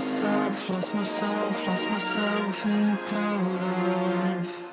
myself, lost myself, lost myself in a cloud of.